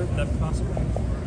That's possible?